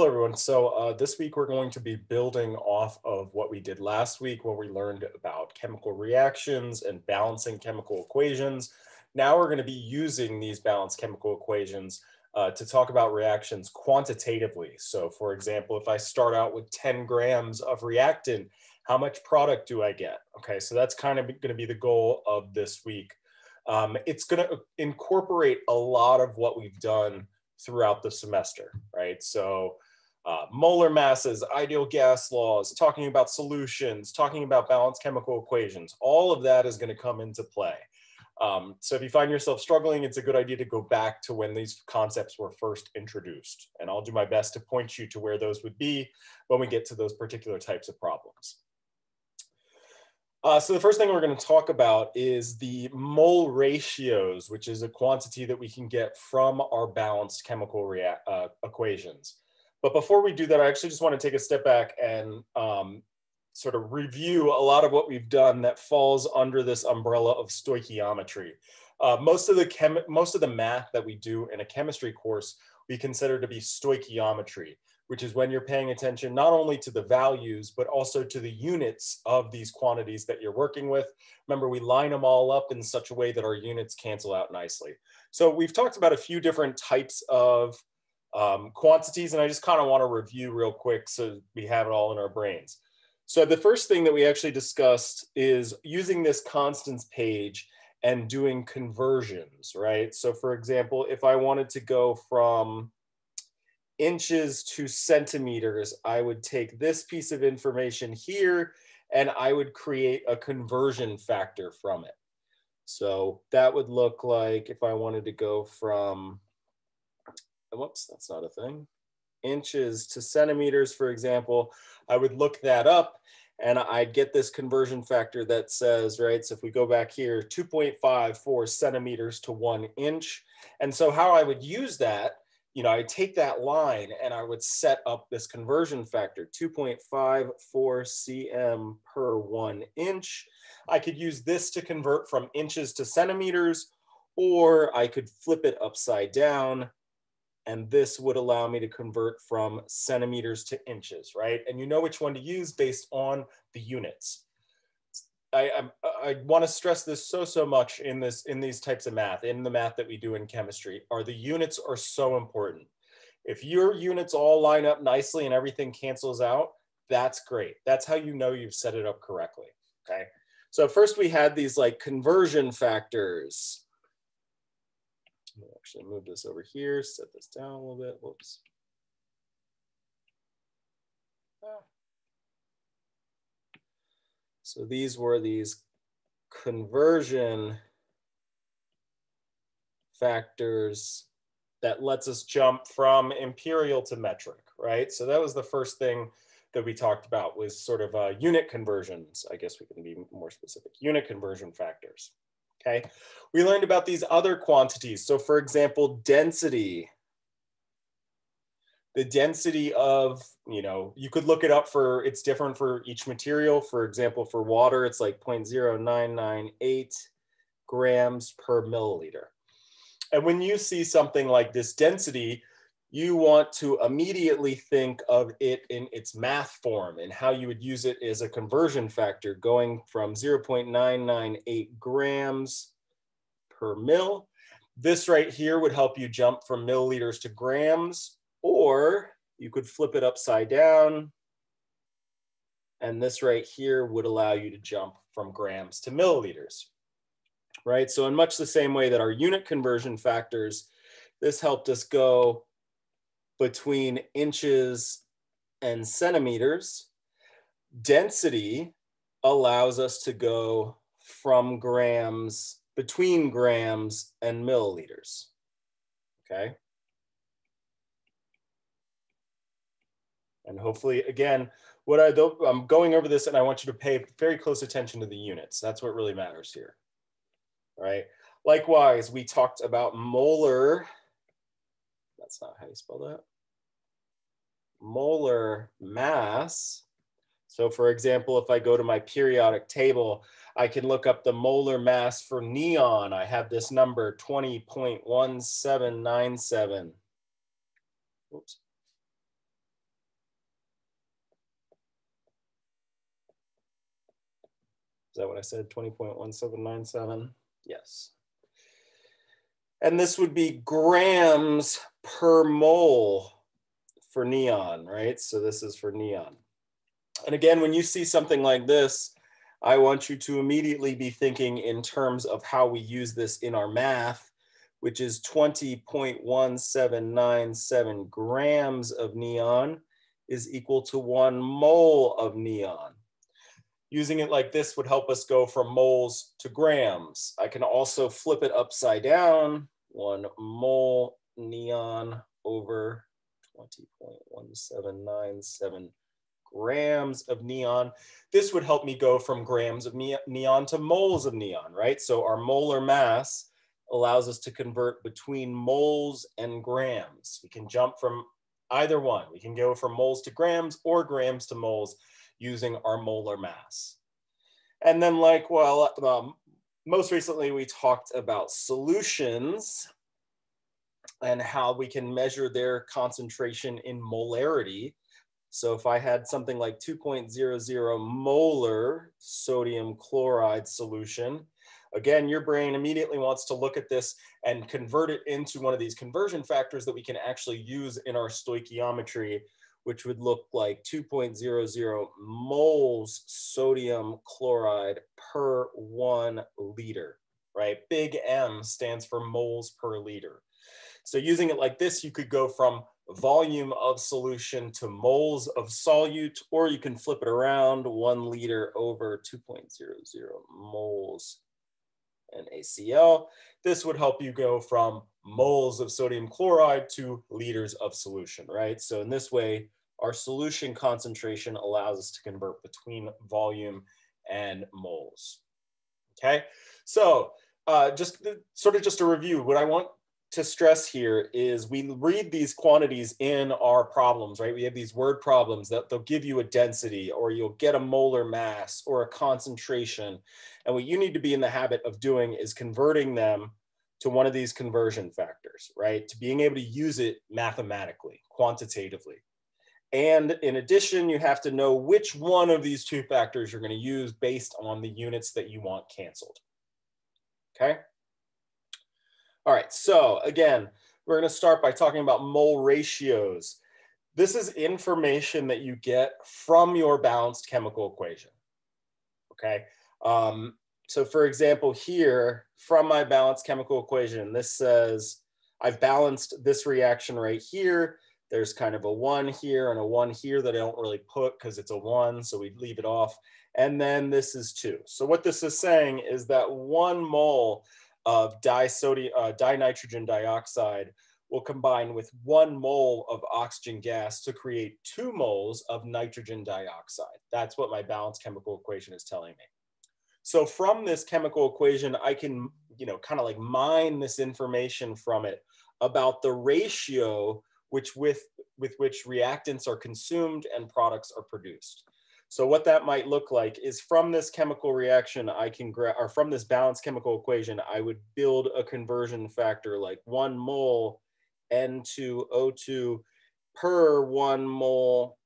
Hello, everyone. So uh, this week we're going to be building off of what we did last week where we learned about chemical reactions and balancing chemical equations. Now we're going to be using these balanced chemical equations uh, to talk about reactions quantitatively. So for example, if I start out with 10 grams of reactant, how much product do I get? Okay, so that's kind of going to be the goal of this week. Um, it's going to incorporate a lot of what we've done throughout the semester, right? So uh, molar masses, ideal gas laws, talking about solutions, talking about balanced chemical equations, all of that is going to come into play. Um, so if you find yourself struggling, it's a good idea to go back to when these concepts were first introduced. And I'll do my best to point you to where those would be when we get to those particular types of problems. Uh, so the first thing we're going to talk about is the mole ratios, which is a quantity that we can get from our balanced chemical uh, equations. But before we do that, I actually just want to take a step back and um, sort of review a lot of what we've done that falls under this umbrella of stoichiometry. Uh, most of the chem most of the math that we do in a chemistry course we consider to be stoichiometry which is when you're paying attention not only to the values, but also to the units of these quantities that you're working with. Remember, we line them all up in such a way that our units cancel out nicely. So we've talked about a few different types of um, quantities, and I just kind of want to review real quick so we have it all in our brains. So the first thing that we actually discussed is using this constants page and doing conversions, right? So for example, if I wanted to go from inches to centimeters, I would take this piece of information here and I would create a conversion factor from it. So that would look like if I wanted to go from, whoops, that's not a thing, inches to centimeters, for example, I would look that up and I'd get this conversion factor that says, right, so if we go back here, 2.54 centimeters to one inch. And so how I would use that you know, I take that line and I would set up this conversion factor, 2.54 cm per one inch. I could use this to convert from inches to centimeters, or I could flip it upside down and this would allow me to convert from centimeters to inches, right? And you know which one to use based on the units. I, I, I want to stress this so so much in this in these types of math in the math that we do in chemistry are the units are so important. If your units all line up nicely and everything cancels out, that's great. That's how you know you've set it up correctly. Okay. So first we had these like conversion factors. Actually move this over here, set this down a little bit. Whoops. Ah. So these were these conversion factors that lets us jump from imperial to metric, right? So that was the first thing that we talked about was sort of uh, unit conversions. I guess we can be more specific, unit conversion factors, okay? We learned about these other quantities. So for example, density, the density of, you know, you could look it up for, it's different for each material. For example, for water, it's like 0.0998 grams per milliliter. And when you see something like this density, you want to immediately think of it in its math form and how you would use it as a conversion factor going from 0.998 grams per mil. This right here would help you jump from milliliters to grams or you could flip it upside down. And this right here would allow you to jump from grams to milliliters, right? So in much the same way that our unit conversion factors, this helped us go between inches and centimeters. Density allows us to go from grams, between grams and milliliters, okay? And hopefully, again, what I, I'm going over this and I want you to pay very close attention to the units. That's what really matters here, right? Likewise, we talked about molar, that's not how you spell that, molar mass. So for example, if I go to my periodic table, I can look up the molar mass for neon. I have this number 20.1797. Oops. Is that what I said? 20.1797? Yes. And this would be grams per mole for neon, right? So this is for neon. And again, when you see something like this, I want you to immediately be thinking in terms of how we use this in our math, which is 20.1797 grams of neon is equal to one mole of neon. Using it like this would help us go from moles to grams. I can also flip it upside down, one mole neon over 20.1797 grams of neon. This would help me go from grams of neon to moles of neon, right? So our molar mass allows us to convert between moles and grams. We can jump from either one. We can go from moles to grams or grams to moles using our molar mass. And then like, well, um, most recently we talked about solutions and how we can measure their concentration in molarity. So if I had something like 2.00 molar sodium chloride solution, again, your brain immediately wants to look at this and convert it into one of these conversion factors that we can actually use in our stoichiometry, which would look like 2.00 moles sodium chloride per one liter, right? Big M stands for moles per liter. So using it like this, you could go from volume of solution to moles of solute, or you can flip it around one liter over 2.00 moles NaCl. This would help you go from moles of sodium chloride to liters of solution, right? So in this way, our solution concentration allows us to convert between volume and moles. Okay, so uh, just sort of just a review, what I want to stress here is we read these quantities in our problems, right? We have these word problems that they'll give you a density or you'll get a molar mass or a concentration. And what you need to be in the habit of doing is converting them to one of these conversion factors, right? To being able to use it mathematically, quantitatively. And in addition, you have to know which one of these two factors you're going to use based on the units that you want canceled. Okay. So again, we're gonna start by talking about mole ratios. This is information that you get from your balanced chemical equation, okay? Um, so for example, here, from my balanced chemical equation, this says I've balanced this reaction right here. There's kind of a one here and a one here that I don't really put because it's a one, so we leave it off. And then this is two. So what this is saying is that one mole of disodium, uh, dinitrogen dioxide will combine with one mole of oxygen gas to create two moles of nitrogen dioxide. That's what my balanced chemical equation is telling me. So from this chemical equation, I can, you know, kind of like mine this information from it about the ratio which with, with which reactants are consumed and products are produced. So what that might look like is from this chemical reaction, I can grab, or from this balanced chemical equation, I would build a conversion factor like one mole N2O2 per one mole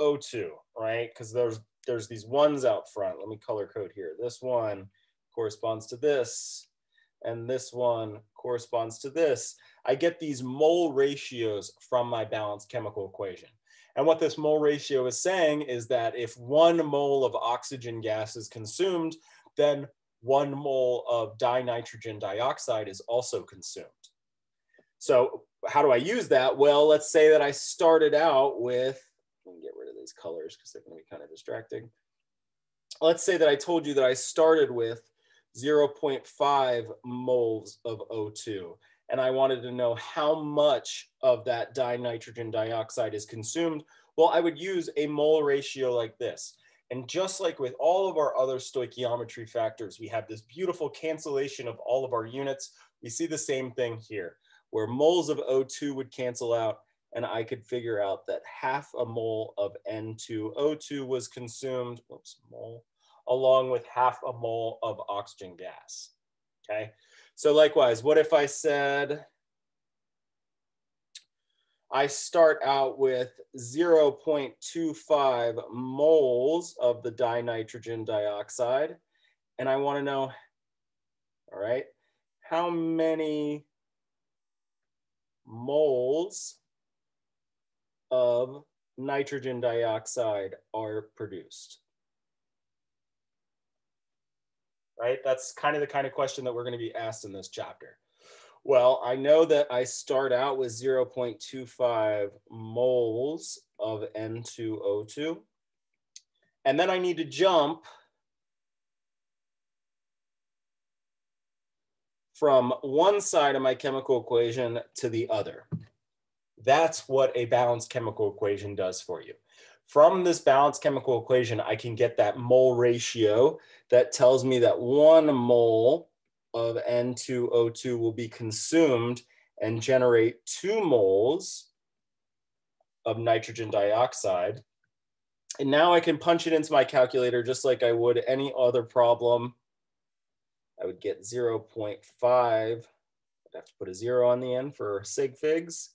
O2, right? Because there's there's these ones out front. Let me color code here. This one corresponds to this, and this one corresponds to this. I get these mole ratios from my balanced chemical equation. And what this mole ratio is saying is that if one mole of oxygen gas is consumed, then one mole of dinitrogen dioxide is also consumed. So how do I use that? Well, let's say that I started out with, let me get rid of these colors because they're gonna be kind of distracting. Let's say that I told you that I started with 0.5 moles of O2 and I wanted to know how much of that dinitrogen dioxide is consumed, well, I would use a mole ratio like this. And just like with all of our other stoichiometry factors, we have this beautiful cancellation of all of our units. We see the same thing here, where moles of O2 would cancel out, and I could figure out that half a mole of N2O2 was consumed, oops, mole, along with half a mole of oxygen gas, okay? So likewise, what if I said, I start out with 0.25 moles of the dinitrogen dioxide. And I wanna know, all right, how many moles of nitrogen dioxide are produced? Right, that's kind of the kind of question that we're gonna be asked in this chapter. Well, I know that I start out with 0.25 moles of N2O2. And then I need to jump from one side of my chemical equation to the other. That's what a balanced chemical equation does for you. From this balanced chemical equation, I can get that mole ratio that tells me that one mole of N2O2 will be consumed and generate two moles of nitrogen dioxide. And now I can punch it into my calculator just like I would any other problem. I would get 0.5. I'd have to put a zero on the end for sig figs.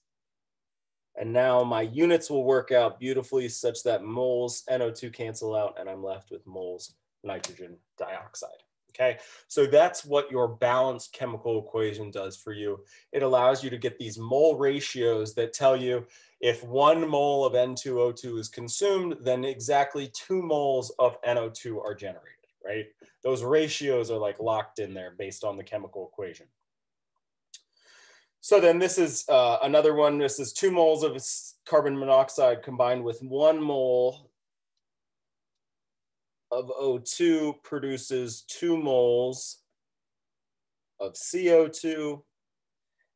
And now my units will work out beautifully such that moles NO2 cancel out and I'm left with moles nitrogen dioxide. Okay, so that's what your balanced chemical equation does for you. It allows you to get these mole ratios that tell you if one mole of N2O2 is consumed, then exactly two moles of NO2 are generated, right? Those ratios are like locked in there based on the chemical equation. So then this is uh, another one. This is two moles of carbon monoxide combined with one mole of O2 produces two moles of CO2.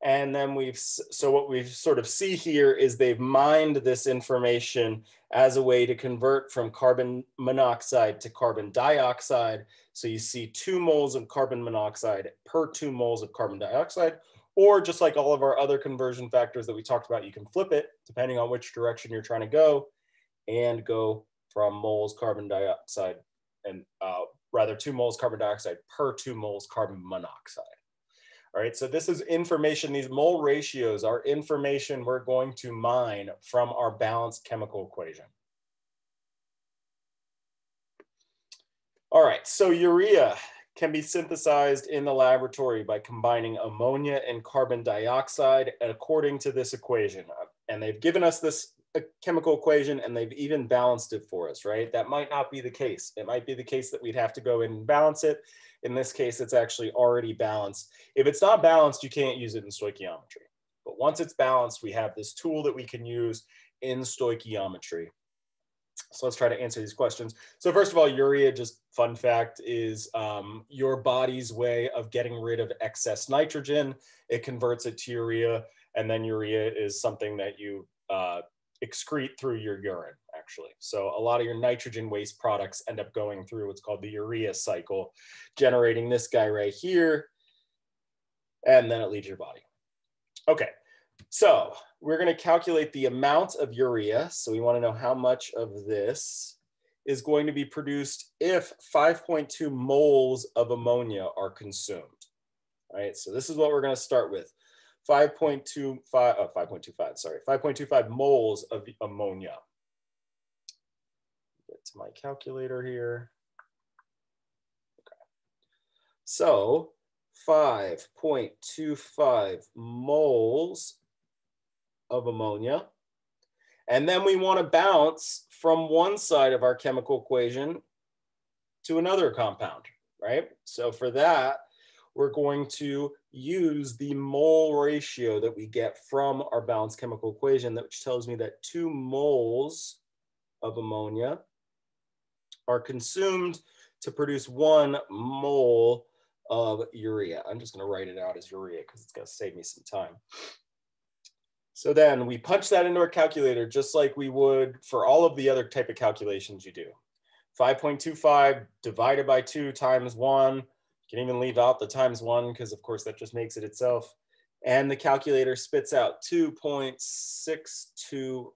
And then we've, so what we sort of see here is they've mined this information as a way to convert from carbon monoxide to carbon dioxide. So you see two moles of carbon monoxide per two moles of carbon dioxide, or just like all of our other conversion factors that we talked about, you can flip it depending on which direction you're trying to go and go from moles carbon dioxide and uh, rather two moles carbon dioxide per two moles carbon monoxide. All right, so this is information, these mole ratios are information we're going to mine from our balanced chemical equation. All right, so urea can be synthesized in the laboratory by combining ammonia and carbon dioxide according to this equation. Uh, and they've given us this a chemical equation and they've even balanced it for us, right? That might not be the case. It might be the case that we'd have to go in and balance it. In this case, it's actually already balanced. If it's not balanced, you can't use it in stoichiometry. But once it's balanced, we have this tool that we can use in stoichiometry. So let's try to answer these questions. So first of all, urea, just fun fact, is um, your body's way of getting rid of excess nitrogen. It converts it to urea, and then urea is something that you uh, excrete through your urine, actually. So a lot of your nitrogen waste products end up going through what's called the urea cycle, generating this guy right here, and then it leaves your body. Okay, so we're gonna calculate the amount of urea. So we wanna know how much of this is going to be produced if 5.2 moles of ammonia are consumed. All right, so this is what we're gonna start with. 5.25, oh, 5.25, sorry, 5.25 moles of ammonia. Get to my calculator here. Okay. So 5.25 moles of ammonia. And then we want to bounce from one side of our chemical equation to another compound, right? So for that, we're going to use the mole ratio that we get from our balanced chemical equation, which tells me that two moles of ammonia are consumed to produce one mole of urea. I'm just gonna write it out as urea because it's gonna save me some time. So then we punch that into our calculator just like we would for all of the other type of calculations you do. 5.25 divided by two times one You can even leave out the times one because of course that just makes it itself. And the calculator spits out 2.625.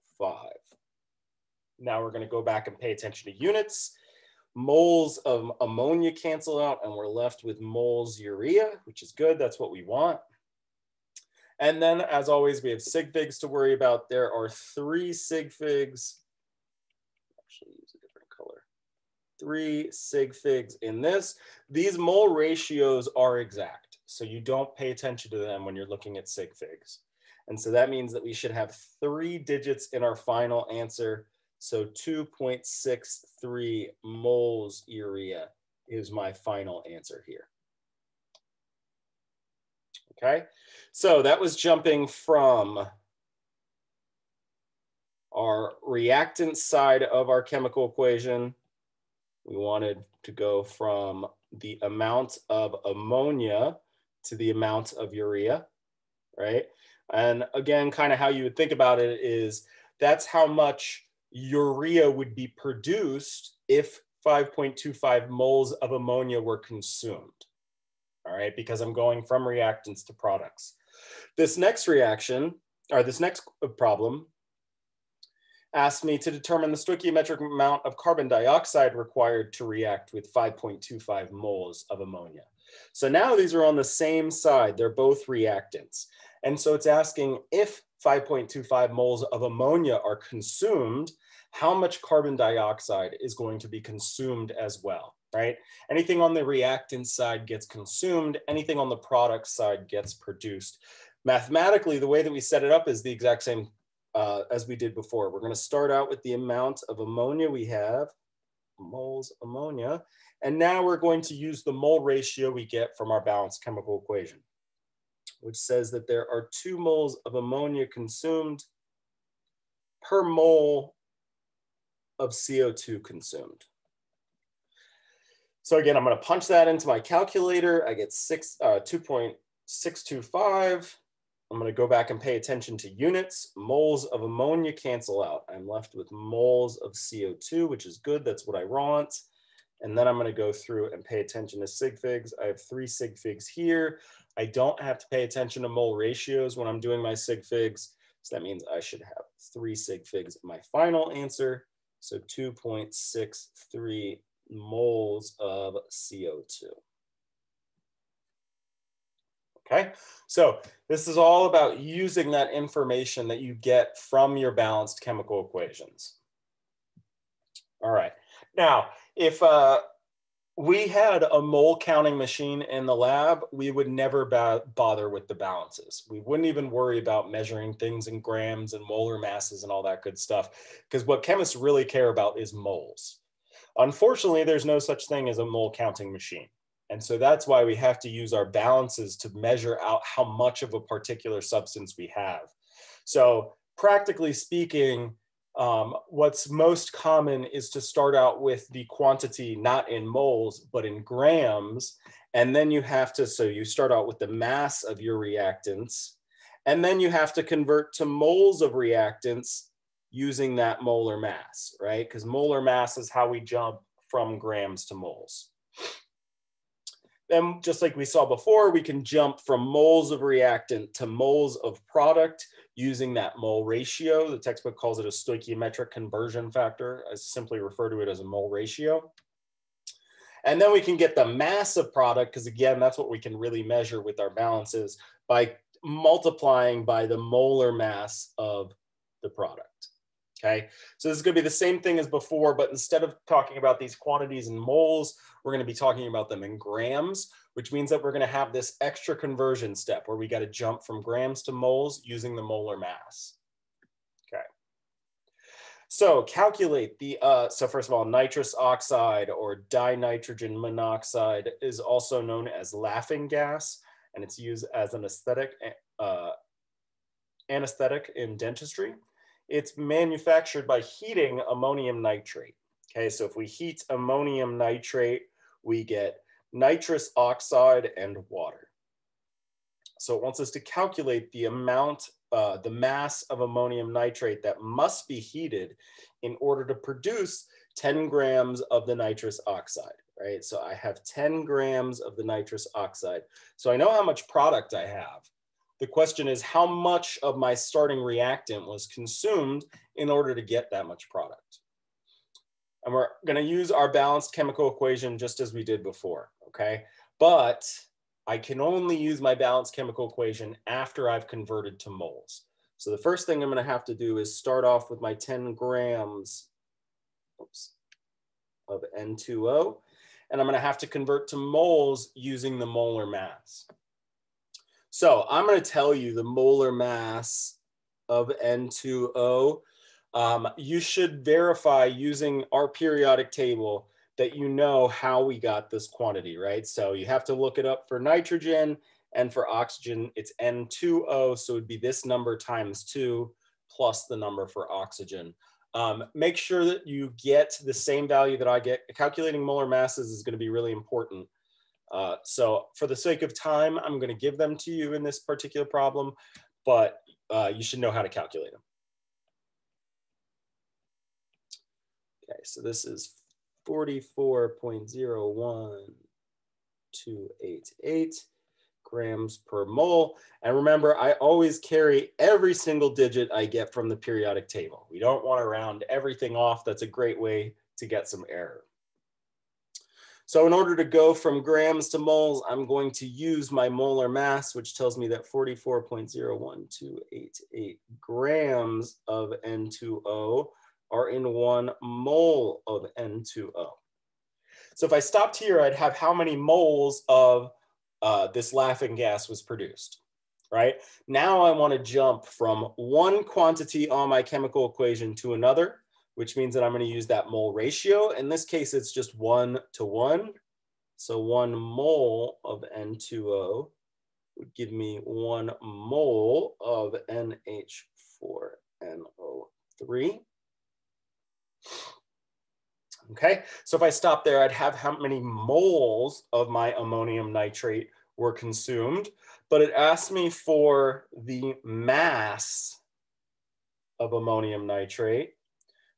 Now we're gonna go back and pay attention to units. Moles of ammonia cancel out and we're left with moles urea, which is good, that's what we want. And then as always, we have sig figs to worry about. There are three sig figs. Actually use a different color. Three sig figs in this. These mole ratios are exact. So you don't pay attention to them when you're looking at sig figs. And so that means that we should have three digits in our final answer. So 2.63 moles urea is my final answer here. Okay, so that was jumping from our reactant side of our chemical equation. We wanted to go from the amount of ammonia to the amount of urea, right? And again, kind of how you would think about it is that's how much urea would be produced if 5.25 moles of ammonia were consumed all right, because I'm going from reactants to products. This next reaction, or this next problem, asked me to determine the stoichiometric amount of carbon dioxide required to react with 5.25 moles of ammonia. So now these are on the same side, they're both reactants. And so it's asking if 5.25 moles of ammonia are consumed, how much carbon dioxide is going to be consumed as well right? Anything on the reactant side gets consumed, anything on the product side gets produced. Mathematically, the way that we set it up is the exact same uh, as we did before. We're gonna start out with the amount of ammonia we have, moles ammonia, and now we're going to use the mole ratio we get from our balanced chemical equation, which says that there are two moles of ammonia consumed per mole of CO2 consumed. So again, I'm gonna punch that into my calculator. I get six, uh, 2.625. I'm gonna go back and pay attention to units. Moles of ammonia cancel out. I'm left with moles of CO2, which is good. That's what I want. And then I'm gonna go through and pay attention to sig figs. I have three sig figs here. I don't have to pay attention to mole ratios when I'm doing my sig figs. So that means I should have three sig figs in my final answer. So 2.63 moles of CO2. Okay, so this is all about using that information that you get from your balanced chemical equations. All right, now if uh, we had a mole counting machine in the lab, we would never bother with the balances. We wouldn't even worry about measuring things in grams and molar masses and all that good stuff, because what chemists really care about is moles. Unfortunately, there's no such thing as a mole counting machine. And so that's why we have to use our balances to measure out how much of a particular substance we have. So practically speaking, um, what's most common is to start out with the quantity not in moles, but in grams. And then you have to, so you start out with the mass of your reactants, and then you have to convert to moles of reactants using that molar mass, right? Because molar mass is how we jump from grams to moles. Then just like we saw before, we can jump from moles of reactant to moles of product using that mole ratio. The textbook calls it a stoichiometric conversion factor. I simply refer to it as a mole ratio. And then we can get the mass of product, because again, that's what we can really measure with our balances by multiplying by the molar mass of the product. Okay, so this is going to be the same thing as before, but instead of talking about these quantities in moles, we're going to be talking about them in grams, which means that we're going to have this extra conversion step where we got to jump from grams to moles using the molar mass. Okay. So calculate the, uh, so first of all, nitrous oxide or dinitrogen monoxide is also known as laughing gas, and it's used as an aesthetic, uh, anesthetic in dentistry it's manufactured by heating ammonium nitrate. Okay, so if we heat ammonium nitrate, we get nitrous oxide and water. So it wants us to calculate the amount, uh, the mass of ammonium nitrate that must be heated in order to produce 10 grams of the nitrous oxide, right? So I have 10 grams of the nitrous oxide. So I know how much product I have. The question is how much of my starting reactant was consumed in order to get that much product. And we're gonna use our balanced chemical equation just as we did before, okay? But I can only use my balanced chemical equation after I've converted to moles. So the first thing I'm gonna have to do is start off with my 10 grams oops, of N2O, and I'm gonna have to convert to moles using the molar mass. So I'm gonna tell you the molar mass of N2O. Um, you should verify using our periodic table that you know how we got this quantity, right? So you have to look it up for nitrogen and for oxygen, it's N2O. So it'd be this number times two plus the number for oxygen. Um, make sure that you get the same value that I get. Calculating molar masses is gonna be really important. Uh, so for the sake of time, I'm gonna give them to you in this particular problem, but uh, you should know how to calculate them. Okay, so this is 44.01288 grams per mole. And remember, I always carry every single digit I get from the periodic table. We don't want to round everything off. That's a great way to get some error. So in order to go from grams to moles, I'm going to use my molar mass, which tells me that 44.01288 grams of N2O are in one mole of N2O. So if I stopped here, I'd have how many moles of uh, this laughing gas was produced, right? Now I wanna jump from one quantity on my chemical equation to another which means that I'm going to use that mole ratio. In this case, it's just one to one. So one mole of N2O would give me one mole of NH4NO3. Okay, so if I stop there, I'd have how many moles of my ammonium nitrate were consumed, but it asked me for the mass of ammonium nitrate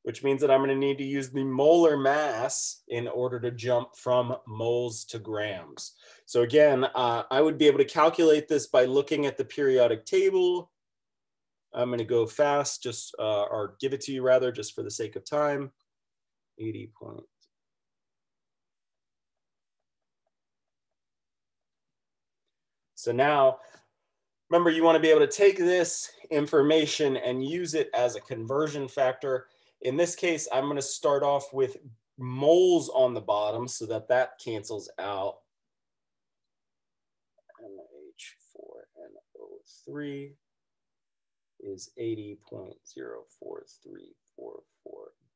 which means that I'm going to need to use the molar mass in order to jump from moles to grams. So again, uh, I would be able to calculate this by looking at the periodic table. I'm going to go fast, just uh, or give it to you rather, just for the sake of time. 80 point. So now, remember, you want to be able to take this information and use it as a conversion factor in this case, I'm going to start off with moles on the bottom so that that cancels out. NH4NO3 is 80.04344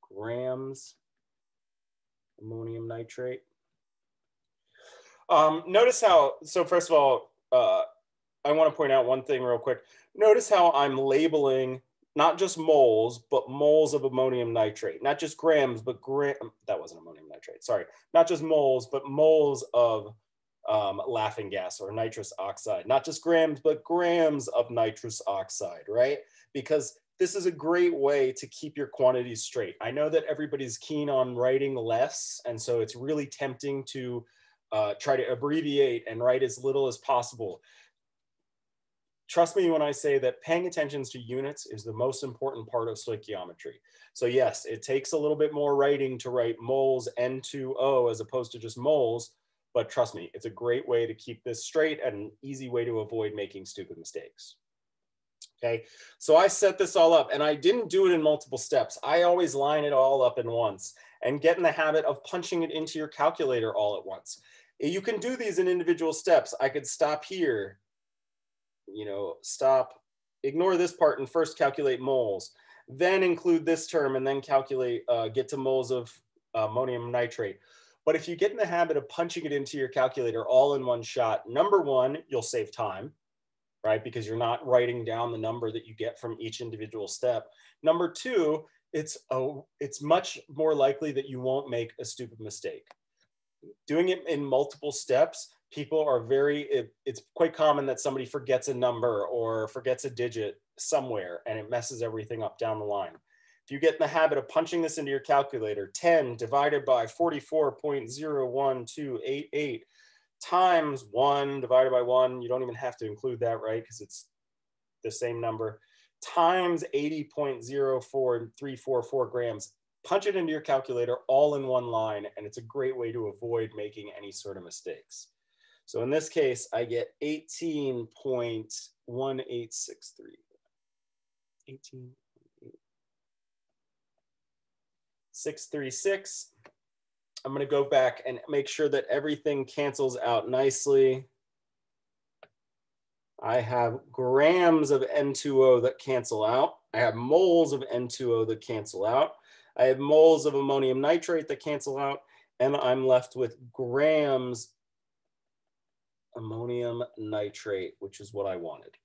grams ammonium nitrate. Um, notice how, so first of all, uh, I want to point out one thing real quick. Notice how I'm labeling not just moles, but moles of ammonium nitrate, not just grams, but gram, that wasn't ammonium nitrate, sorry, not just moles, but moles of um, laughing gas or nitrous oxide, not just grams, but grams of nitrous oxide, right? Because this is a great way to keep your quantities straight. I know that everybody's keen on writing less, and so it's really tempting to uh, try to abbreviate and write as little as possible trust me when I say that paying attention to units is the most important part of stoichiometry. So yes, it takes a little bit more writing to write moles N2O as opposed to just moles, but trust me, it's a great way to keep this straight and an easy way to avoid making stupid mistakes. Okay, so I set this all up and I didn't do it in multiple steps. I always line it all up in once and get in the habit of punching it into your calculator all at once. You can do these in individual steps. I could stop here you know, stop, ignore this part and first calculate moles, then include this term and then calculate, uh, get to moles of ammonium nitrate. But if you get in the habit of punching it into your calculator all in one shot, number one, you'll save time, right? Because you're not writing down the number that you get from each individual step. Number two, it's, a, it's much more likely that you won't make a stupid mistake. Doing it in multiple steps people are very it, it's quite common that somebody forgets a number or forgets a digit somewhere and it messes everything up down the line. If you get in the habit of punching this into your calculator 10 divided by 44.01288 times 1 divided by 1 you don't even have to include that right? Because it's the same number times 80.04344 grams punch it into your calculator all in one line and it's a great way to avoid making any sort of mistakes So in this case, I get 18.1863. 18. 636. I'm going to go back and make sure that everything cancels out nicely. I have grams of N2O that cancel out. I have moles of N2O that cancel out. I have moles of ammonium nitrate that cancel out. And I'm left with grams ammonium nitrate, which is what I wanted.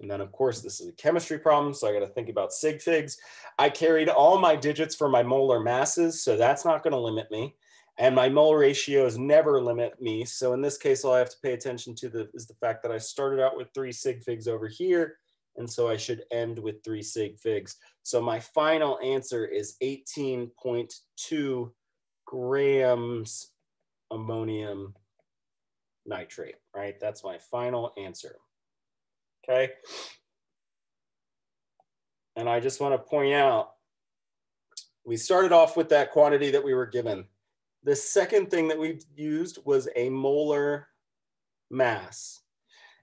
And then of course, this is a chemistry problem. So I got to think about sig figs. I carried all my digits for my molar masses. So that's not going to limit me. And my mole ratios never limit me. So in this case, all I have to pay attention to the, is the fact that I started out with three sig figs over here. And so I should end with three sig figs. So my final answer is 18.2 grams ammonium nitrate, right? That's my final answer okay? And I just want to point out, we started off with that quantity that we were given. The second thing that we used was a molar mass.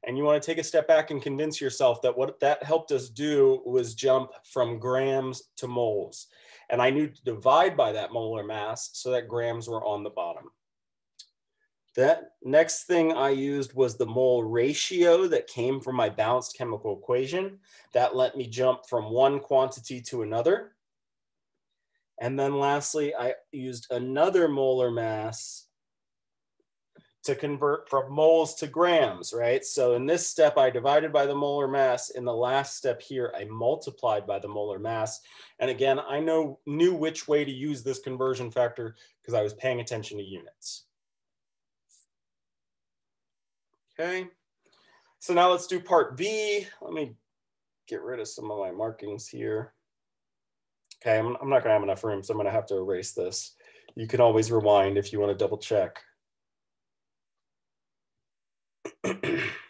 And you want to take a step back and convince yourself that what that helped us do was jump from grams to moles. And I knew to divide by that molar mass so that grams were on the bottom. That next thing I used was the mole ratio that came from my balanced chemical equation. That let me jump from one quantity to another. And then lastly, I used another molar mass to convert from moles to grams, right? So in this step, I divided by the molar mass. In the last step here, I multiplied by the molar mass. And again, I know knew which way to use this conversion factor because I was paying attention to units. Okay, so now let's do part B. Let me get rid of some of my markings here. Okay, I'm, I'm not gonna have enough room, so I'm gonna have to erase this. You can always rewind if you wanna double check.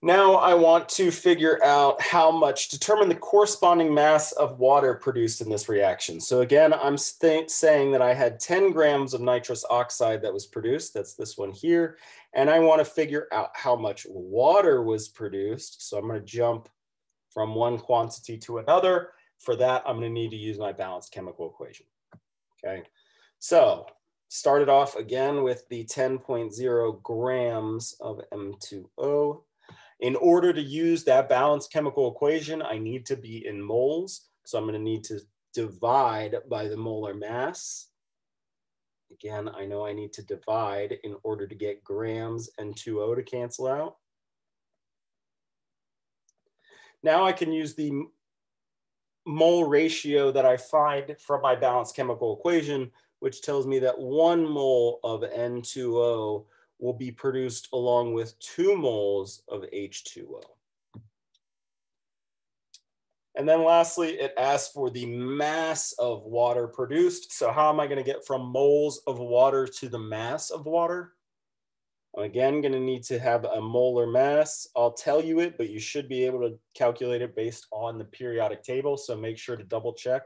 Now I want to figure out how much, determine the corresponding mass of water produced in this reaction. So again, I'm saying that I had 10 grams of nitrous oxide that was produced. That's this one here. And I want to figure out how much water was produced. So I'm going to jump from one quantity to another. For that, I'm going to need to use my balanced chemical equation. Okay, so started off again with the 10.0 grams of N2O in order to use that balanced chemical equation, I need to be in moles. So I'm gonna need to divide by the molar mass. Again, I know I need to divide in order to get grams N2O to cancel out. Now I can use the mole ratio that I find from my balanced chemical equation, which tells me that one mole of N2O will be produced along with two moles of H2O. And then lastly, it asks for the mass of water produced. So how am I gonna get from moles of water to the mass of water? I'm again gonna need to have a molar mass. I'll tell you it, but you should be able to calculate it based on the periodic table. So make sure to double check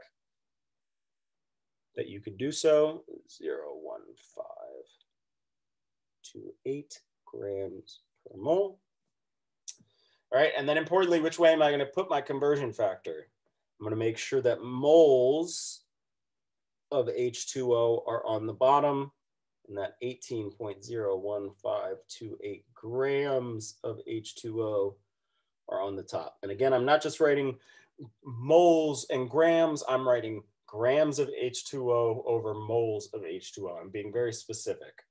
that you can do so. Zero, one, five to eight grams per mole. All right, and then importantly, which way am I gonna put my conversion factor? I'm gonna make sure that moles of H2O are on the bottom and that 18.01528 grams of H2O are on the top. And again, I'm not just writing moles and grams, I'm writing grams of H2O over moles of H2O. I'm being very specific.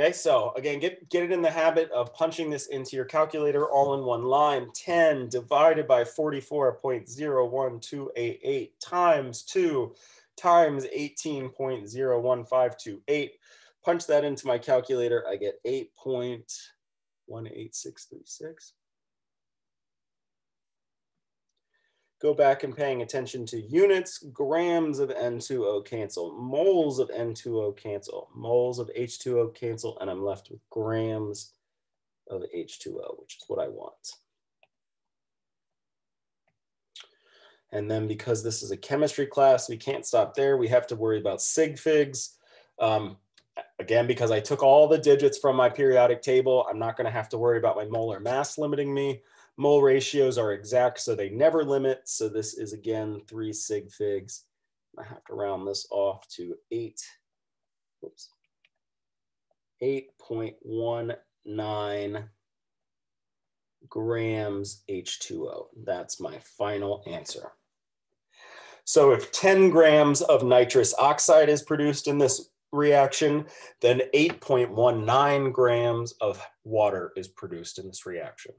Okay, so again, get, get it in the habit of punching this into your calculator all in one line. 10 divided by 44.01288 times 2 times 18.01528. Punch that into my calculator. I get 8.18636. go back and paying attention to units, grams of N2O cancel, moles of N2O cancel, moles of H2O cancel, and I'm left with grams of H2O, which is what I want. And then because this is a chemistry class, we can't stop there. We have to worry about sig figs. Um, again, because I took all the digits from my periodic table, I'm not gonna have to worry about my molar mass limiting me. Mole ratios are exact, so they never limit. So this is again, three sig figs. I have to round this off to eight, oops, 8.19 grams H2O. That's my final answer. So if 10 grams of nitrous oxide is produced in this reaction, then 8.19 grams of water is produced in this reaction.